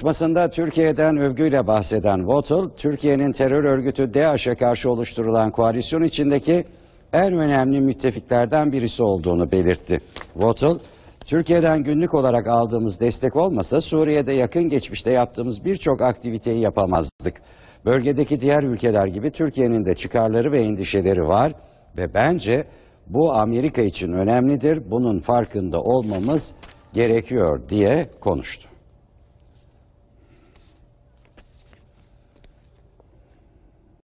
Konuşmasında Türkiye'den övgüyle bahseden Votel, Türkiye'nin terör örgütü DAEŞ'e karşı oluşturulan koalisyon içindeki en önemli müttefiklerden birisi olduğunu belirtti. Votel, Türkiye'den günlük olarak aldığımız destek olmasa Suriye'de yakın geçmişte yaptığımız birçok aktiviteyi yapamazdık. Bölgedeki diğer ülkeler gibi Türkiye'nin de çıkarları ve endişeleri var ve bence bu Amerika için önemlidir. Bunun farkında olmamız gerekiyor diye konuştu.